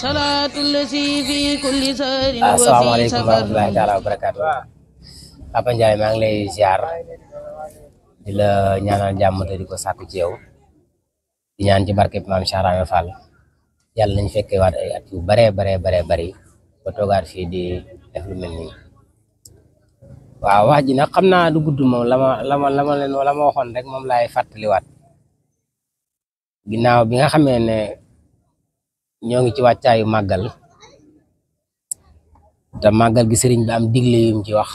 Assalamualaikum warahmatullahi wabarakatuh Apa njae mang ngi lay ziar di ñaanal jàmm te diko sakku ci yow di ñaan ci barke Imam maam Charame Fall Yalla nañ fekke wat ay at yu bare bare bare bare ba toogaat di def lu melni. Wa waaw wax ji nag xam du gudd mom lama lama lama len wala mo waxoon rek mom lay fatali wat. Ginaaw bi nga xamee ne ñoo ngi ci wàccaayu màggal. Te màggal gi sëriñ bi am digle yum ci wax.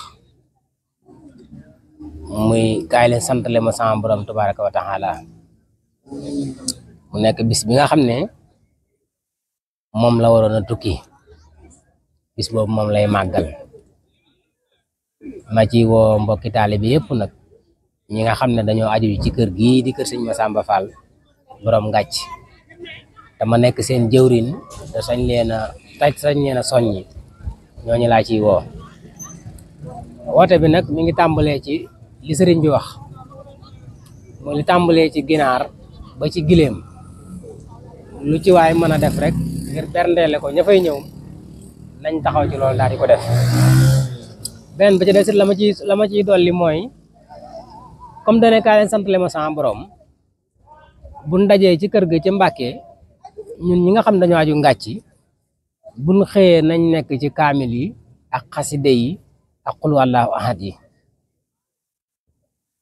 Muy kaay leen santale ma sama borom tabaraka wa taala. Mu nekk bis bi nga xam ne moom la waroon a tukki. Bis boobu moom lay màggal. Ma ci woo mbokki taalibe bi yëpp nag. Ñi nga xam ne dañoo aju ci kër gii di kër sëñ Massamba Fall borom te ma nekk seen jëwrin te sañ leen a taj sañ leen a soññi. Ñooñu laa ciy woo. Woote bi nag mi ngi tàmbalee ci li sëriñ bi wax. Mu li tàmbalee ci ginaar ba ci gileem. Lu ci waay mën a def rek ngir berndeele ko ña fay ñëw nañ taxaw ci loolu daal di ko def. Benn ba ci desit la ma ciy la ma ciy dolli mooy comme dane kaa sant le ma sama borom buñ dajee ci kër ga ca Mbàkke ñun ñi nga xam dañoo aju ngàcci buñ xëyee nañ nekk ci kaamil yi ak xaside yi ak xul wallaahu ahad yi.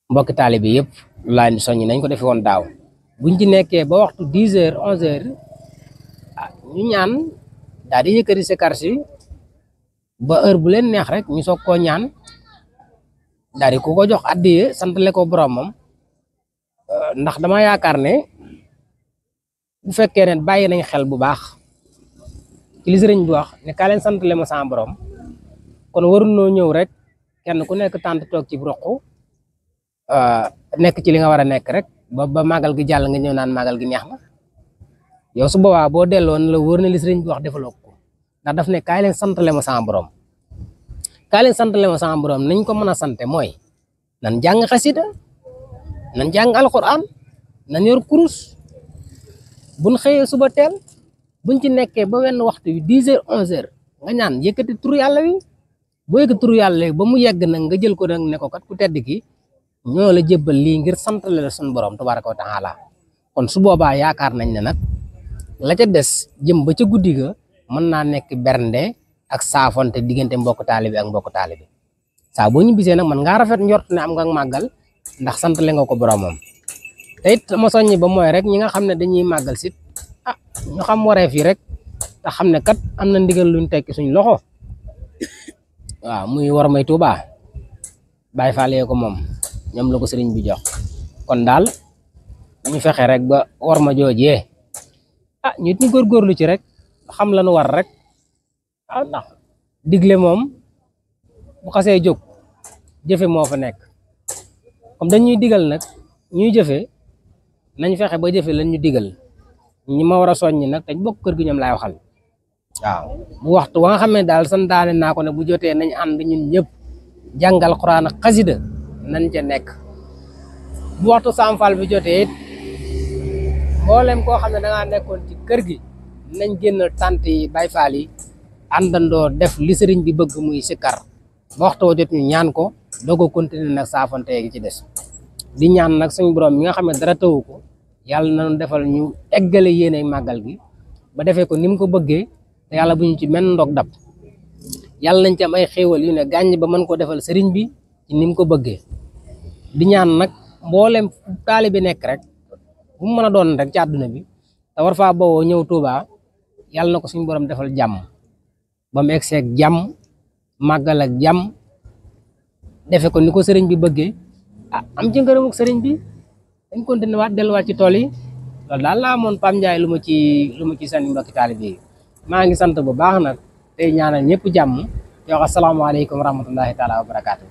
Mbokki taalibe yëpp laa ni soññi nañ ko defe woon daaw. Buñ ci nekkee ba waxtu dix heures onze heures ah ñu ñaan daal di yëkkati si kar si ba heure bu leen neex rek ñu soog koo ñaan daal di ku ko jox addiye santale ko boromam ndax dama yaakaar ne bu fekkee ne bàyyi nañ xel bu baax ci li sëriñ bi wax ne kaa leen santale ma sama kon warunoo ñëw rek kenn ku nekk tànt toog ci roq nekk ci li nga war a nekk rek ba ba màggal gi jàll nga ñëw naan màggal gi neex na. Yow su boobaa boo delloo la wóor na li sëriñ bi wax defaloo ko ndax daf ne kaay leen santale ma sama borom. Kaay leen santale ma sama borom nañ ko mën a sante mooy nan jàng xasida nan buñ xëyee suba teel buñ ci nekkee ba wenn waxtu wi dix heures onze heures nga ñaan yëkkati turu yàlla wi. Boo yëkkati turu yàlla wi ba mu yegg nga jël ko nag ne ko kat ku tedd ki ñoo la jébbal lii ngir santale la suñu borom taala. Kon su boobaa yaakaar nañ ne nag la ca des jëm ba ca guddi mën naa nekk bernde ak saafonte diggante mbokk taalibi ak mbokk taalibi saa boo ñu bisee nag man ngaa rafet njort ne am nga màggal ndax nga ko boromam te it ma soññi ba mooy rek ñi nga xam ne dañuy màggal sit ah ñu xam wareef yi rek te xam ne kat am na ndigal luñ tekki suñ loxo. Waaw muy war may Tuuba Baay Faal yee ko moom ñoom la ko sëriñ bi jox. Kon daal ñu fexe rek ba war ma joojee ah ñu ñu góorgóorlu ci rek xam la nu war rek. Ah ndax digle moom bu xasee jóg jëfe moo fa nekk. Comme dañuy digal nag ñuy jëfe nañ fexe ba jëfe lañ ñu digal. ñi ma war a soññi nag te bokk kër gi ñoom laay waxal. Waaw. bu waxtu wa nga xam ne daal santaane naa ko ne bu jotee nañ ànd ñun ñëpp. jàngal Quraan ak xasida nañ ca nekk. bu waxtu samfal bi jotee it mboolem koo xam ne da ngaa nekkoon ci kër gi nañ génn tant yi bay faal yi àndandoo def li sëriñ bi bëgg muy sikkar. ba waxtu wa jot ñu ñaan ko doog a continuer nag saafante gi ci des. Di ñaan nag suñu borom mi nga xam dara tawu ko yàlla nañu defal ñu eggale yéene màggal gi ba defee ko ni mu ko bëggee te yàlla bu ñu ci menn ndog dab. Yàlla nañ ci am ay xéewal yu ne gàññ ba mën ko defal sëriñ bi ci ni ko bëggee. Di ñaan nag mboolem taalibe nekk rek bu mu mën a doon rek ci àdduna bi te war faa bowoo ñëw Tuuba yàlla na suñu borom defal jàmm. Ba mu egg seeg màggal ak defe ko ni ko sëriñ bi bëggee ah am ci ngërëm ak sëriñ bi. Dañ continué waat delluwaat ci tool yi. Loolu daal laa amoon Pam Ndiaye lu ma ci lu ma ci sànni mbokki taalibe yi. Maa ngi sant bu baax nag tey ñaanal ñëpp jàmm. Yoo xam asalaamaaleykum wa rahmatullahi taala wa barakaatu